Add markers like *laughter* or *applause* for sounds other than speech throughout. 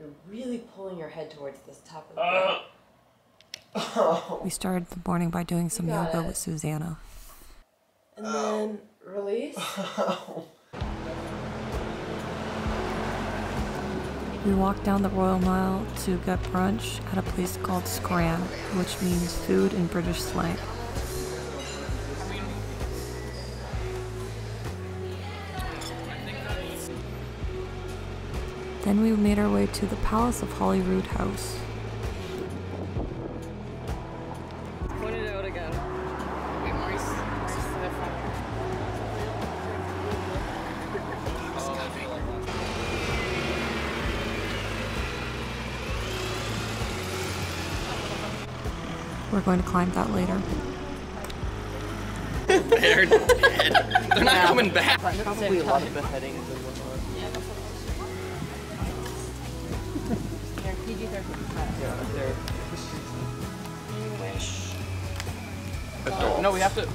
You're really pulling your head towards this top of the uh. bed. Oh. We started the morning by doing some yoga it. with Susanna. And then release. *laughs* We walked down the Royal Mile to get brunch at a place called Scran, which means food in British slang. Then we made our way to the Palace of Holyroodhouse. Point it out again. Okay, Maurice, Maurice to the front. We're going to climb that later. *laughs* They're dead. They're not coming back. Probably a lot of beheadings and whatnot. They're PG-13. Yeah, they're. English. No, we have to.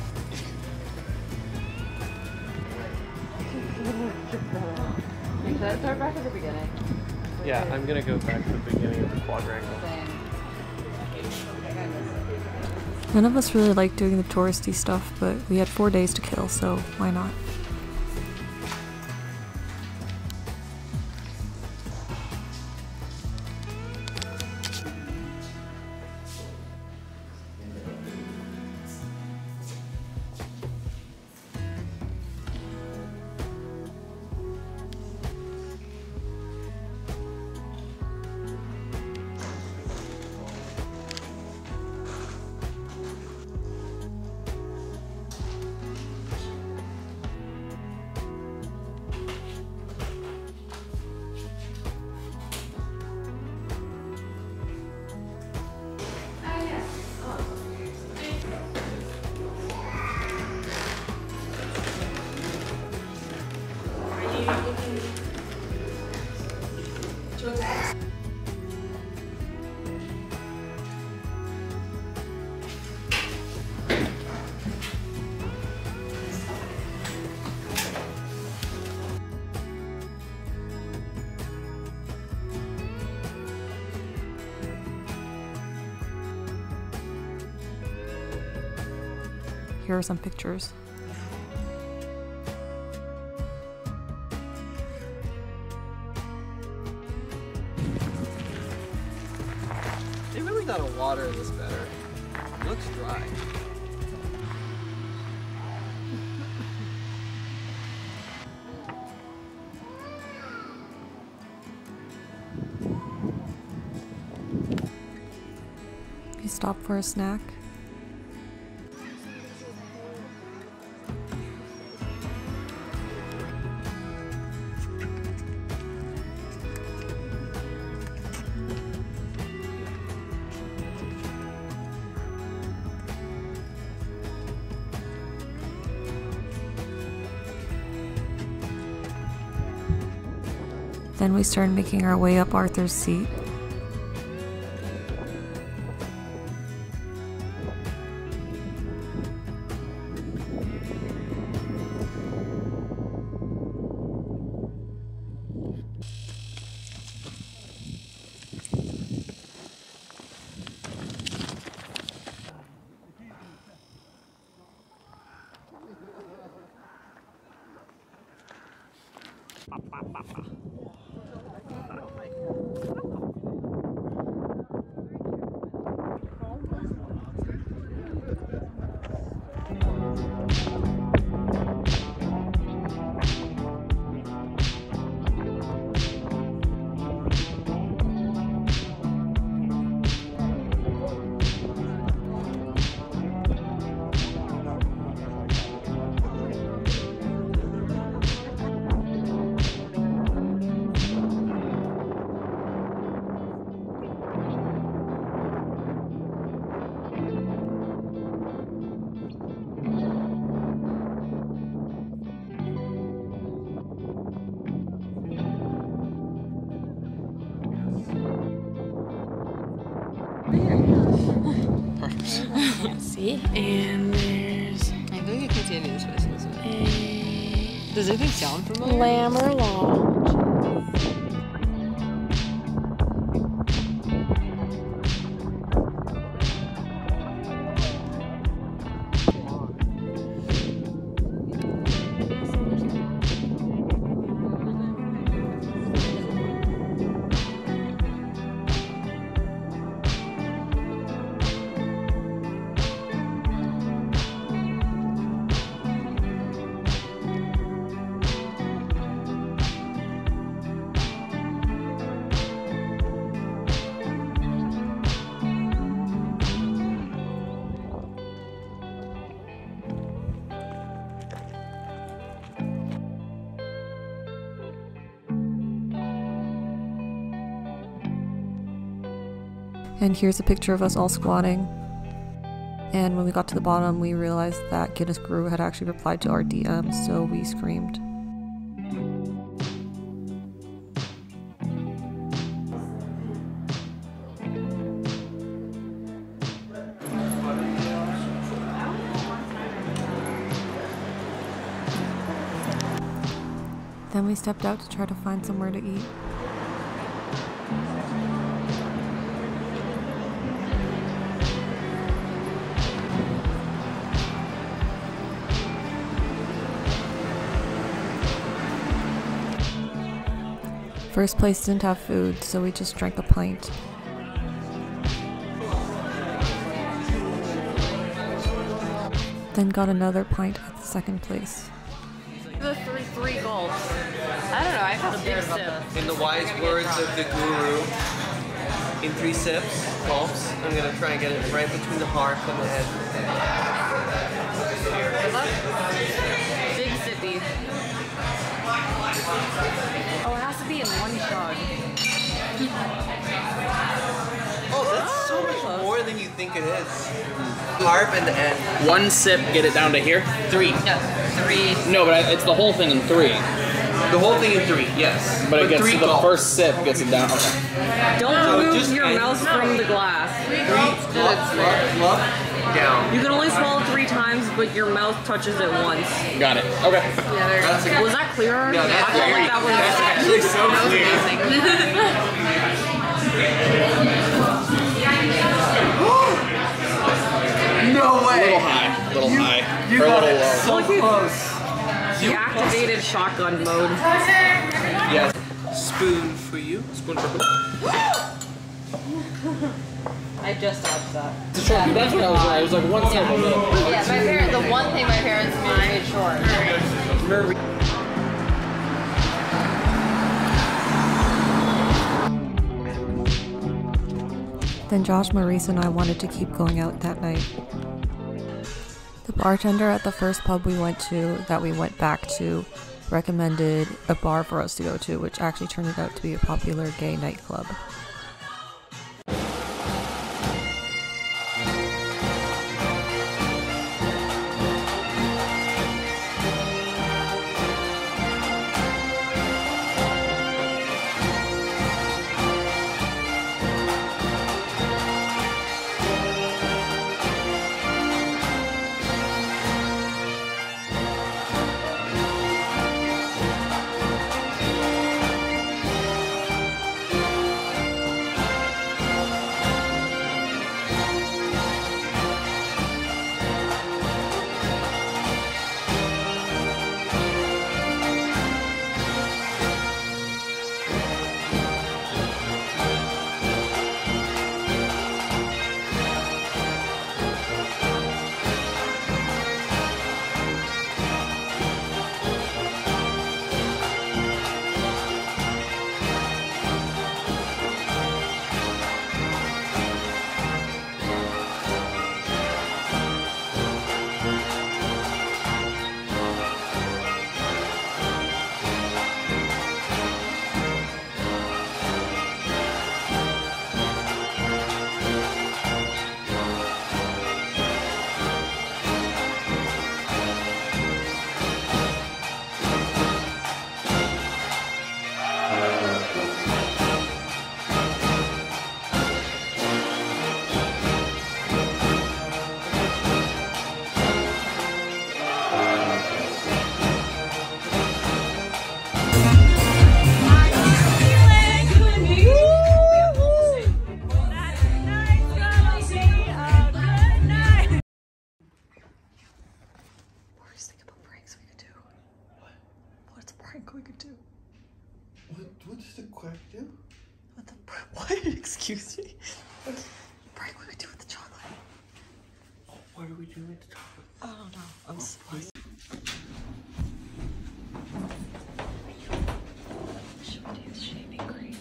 Should I start back at the beginning? Yeah, I'm gonna go back to the beginning of the quadrangle. None of us really liked doing the touristy stuff, but we had four days to kill, so why not? Here are some pictures. They really gotta water this better. It looks dry. We stopped for a snack. Then we started making our way up Arthur's Seat. See? And there's I think you can see any of this. Does anything sound familiar? Lammer Lodge. And here's a picture of us all squatting. And when we got to the bottom, we realized that Guinness Guru had actually replied to our DM, so we screamed. Then we stepped out to try to find somewhere to eat. First place didn't have food, so we just drank a pint. Then got another pint at the second place. The three three gulps. I don't know. I feel The scared big sip. In the wise words of the guru, in three sips, gulps, I'm gonna try and get it right between the heart and the head. Oh, that's ah. so much more than you think it is. Harp and the end. One sip, get it down to here. Three. No, three. No, but I- it's the whole thing in three. The whole thing in three, yes. But it gets three the gulps. first sip, gets it down. Okay. Don't So remove just your end- mouth from the glass. Three, down. You can only swallow three times, but your mouth touches it once. Got it. Okay. Yeah, there. That's a Was that clearer? Yeah, I felt very- like that was. that's actually so clear. *laughs* No way. A little high. A little high. You or a got little it low. so close. He activated shotgun mode. Yes. Spoon for you. Spoon for who? *gasps* *laughs* I just watched that. That's what I was like. It was like one sip of it. Yeah, my parents. The one thing my parents made made sure. Then Josh, Maurice, and I wanted to keep going out that night. The bartender at the first pub we went to, that we went back to, recommended a bar for us to go to, which actually turned out to be a popular gay nightclub. We could do? What, what does the quack do? What the? *laughs* What? Excuse me. Prank we could do with the chocolate. What are we doing with the chocolate? I don't know. I'm oh, surprised. Should we do shaving cream?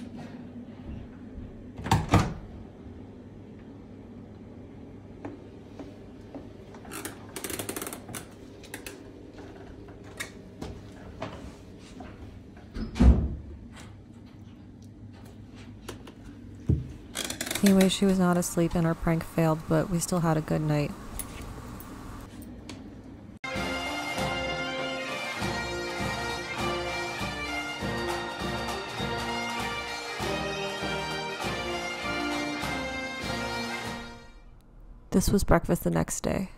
She was not asleep and our prank failed, but we still had a good night. This was breakfast the next day.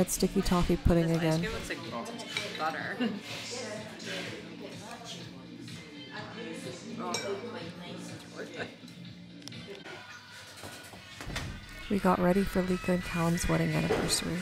Had sticky toffee pudding again. It looks like butter. We got ready for Lika and Callum's wedding anniversary.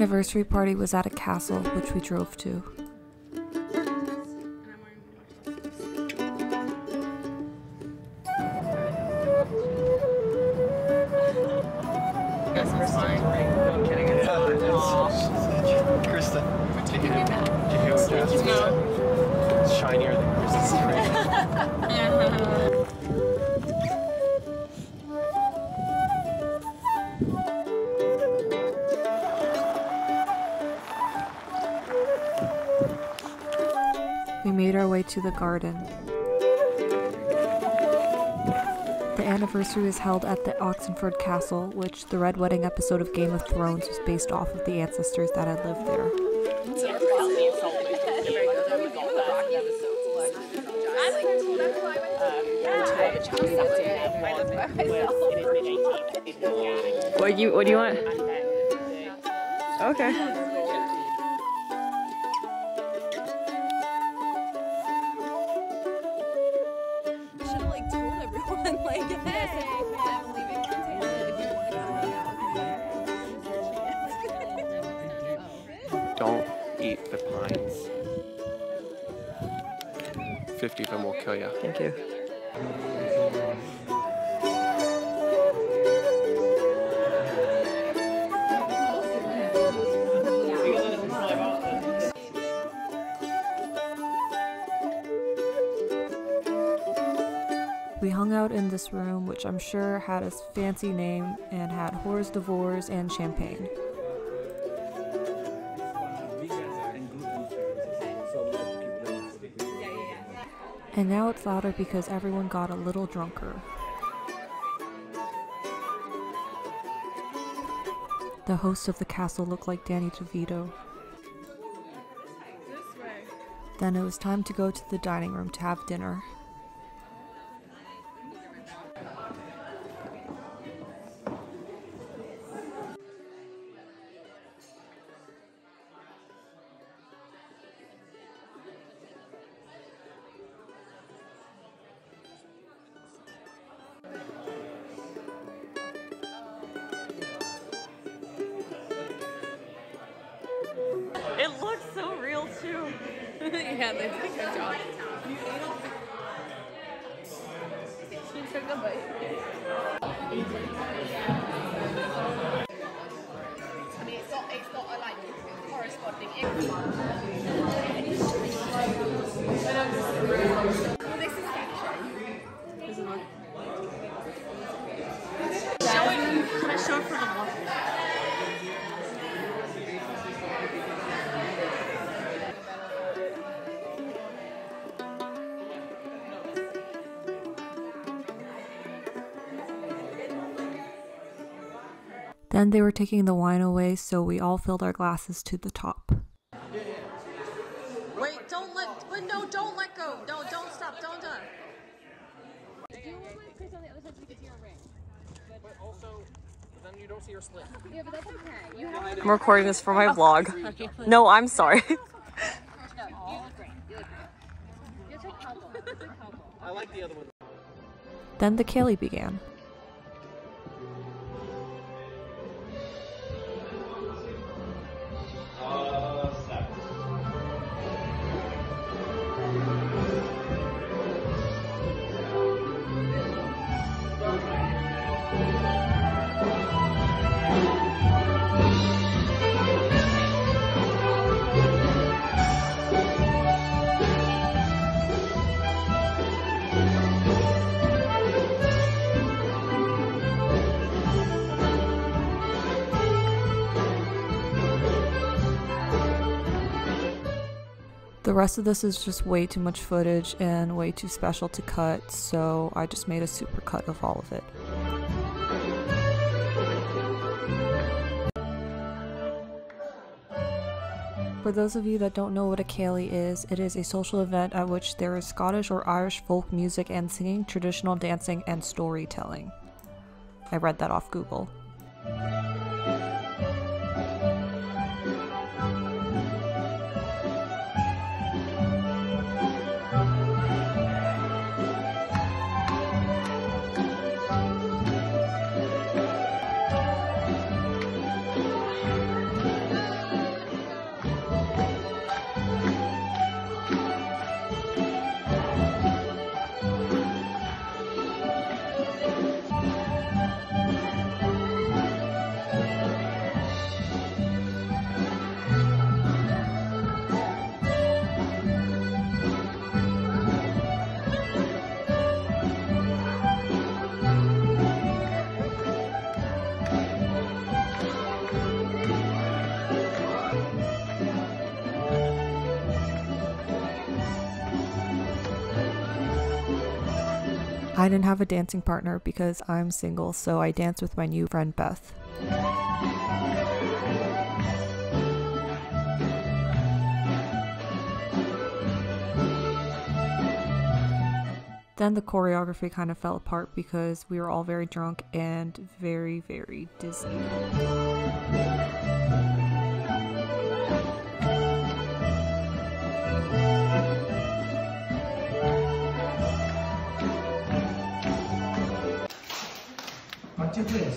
Anniversary party was at a castle, which we drove to. To the garden. The anniversary was held at the Oxenfoord Castle, which the Red Wedding episode of Game of Thrones was based off of the ancestors that had lived there. What you what do you want? Okay. Sure had a fancy name and had whores, divorce, and champagne. And now it's louder because everyone got a little drunker. The host of the castle looked like Danny DeVito. Then it was time to go to the dining room to have dinner. Corresponding Then they were taking the wine away, so we all filled our glasses to the top. Wait, don't let. Wait, no, don't let go. No, don't stop. Don't do it. I'm recording this for my *laughs* vlog. *laughs* No, I'm sorry. *laughs* I like the other one. Then the ceilidh began. The rest of this is just way too much footage and way too special to cut, so I just made a super cut of all of it. For those of you that don't know what a ceilidh is, it is a social event at which there is Scottish or Irish folk music and singing, traditional dancing, and storytelling. I read that off Google. I didn't have a dancing partner because I'm single, so I danced with my new friend Beth. Then the choreography kind of fell apart because we were all very drunk and very, very dizzy. To.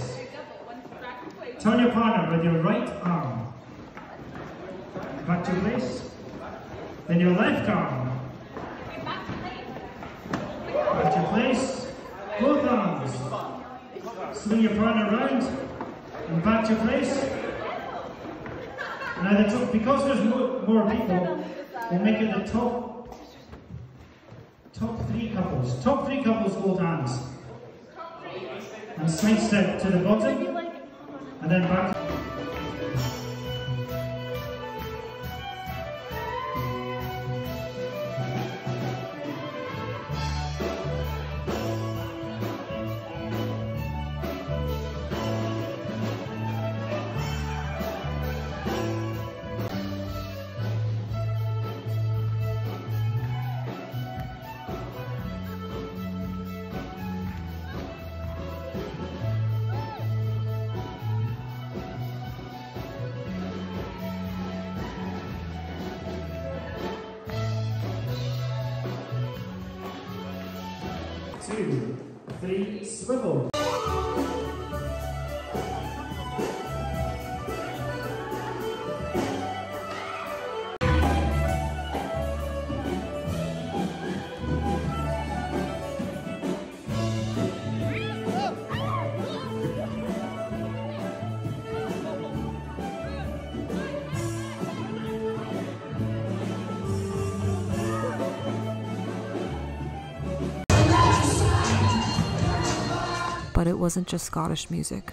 Turn your partner with your right arm. Back to place. Then your left arm. Back to place. Both arms. Swing your partner round and back to place. Now, the top, because there's more, more people, we'll make it the top, top three couples. Top three couples hold hands and side step to the bottom, and then back. Two, three, swivel. Wasn't just Scottish music.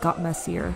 Got messier.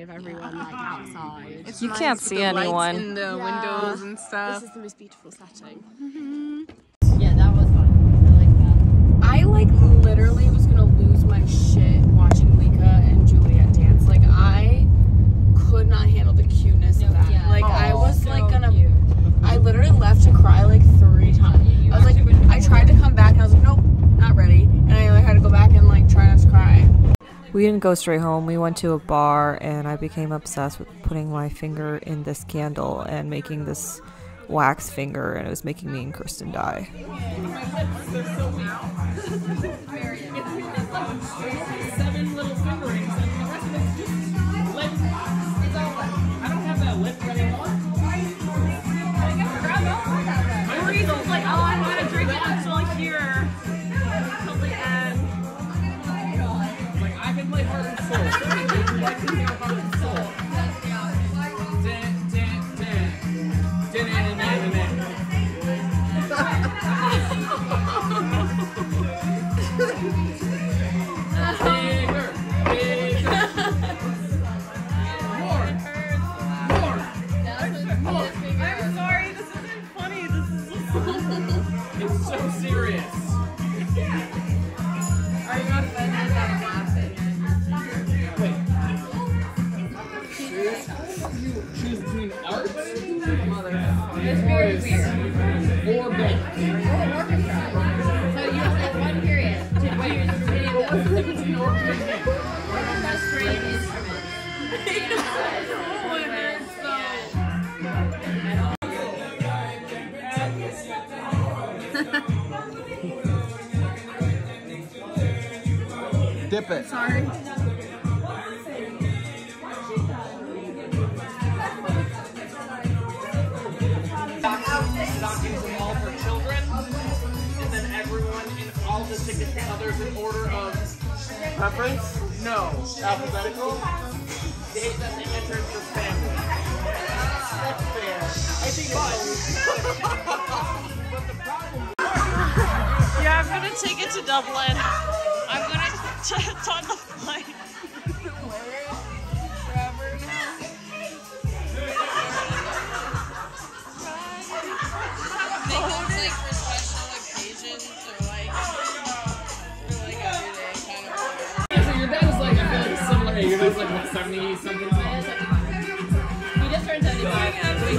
Of everyone like *laughs* outside. You can't see anyone. in the Yeah. windows and stuff. This is the most beautiful setting. Mm-hmm. Yeah, that was fun. I like that. I like literally was gonna lose my shit watching Lika and Juliet dance. Like I could not handle the cuteness of that. yeah. Like I was So like gonna cute. I literally left to cry like three times. I was like I tried to come back and I was like, Nope, not ready. And I like, had to go back and like try not to cry. We didn't go straight home. We went to a bar and I became obsessed with putting my finger in this candle and making this wax finger and it was making me and Kristen die. *laughs* Dip it. Sorry. Stockings and all for children, and then everyone in all the significant others in order of preference. No, alphabetical. Date that they entered your family. That's fair. I think it's but the problem. Yeah, I'm gonna take it to Dublin. I'm gonna *laughs* t- it's on the flight. They go like for special occasions or like for everyday Yeah, so your dad is like, I feel similar. Your dad's like what, 70 something? He just turned 75. He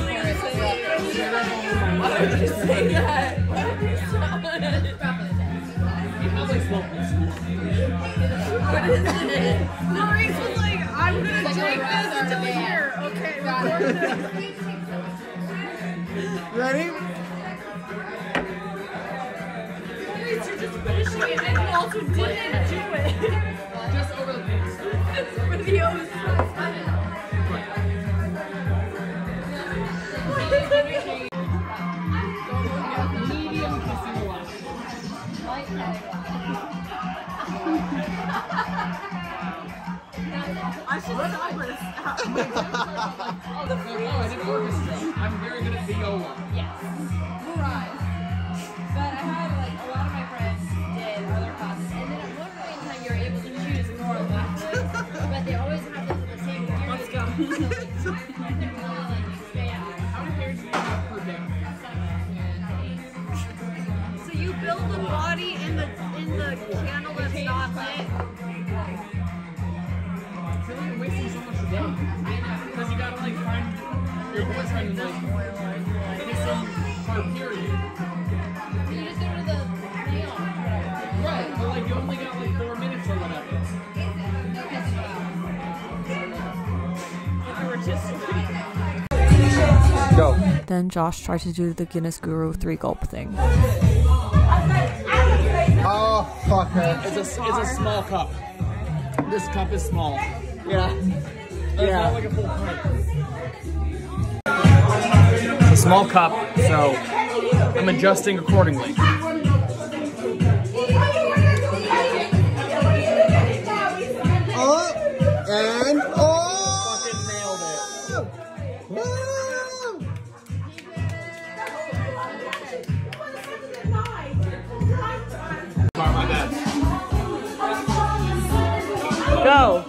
smells like smoke. Maurice was like, I'm gonna take this until here. Okay, record. Ready? Maurice, you're just finishing it and you also didn't do it. Just over the *laughs* face. I'm very good at viola. Yes. Right. But I had like a lot of my friends did other classes, and then at one point in time you were able to choose more electives, but they always have them in the same period. Let's go. So you build the body in the in the candle that's not lit. Go. Then Josh tried to do the Guinness Guru three gulp thing. Oh, fucker. Uh, it's a, it's a small cup. This cup is small. Yeah. It's not like a full pint. It's a small cup, so I'm adjusting accordingly. Go.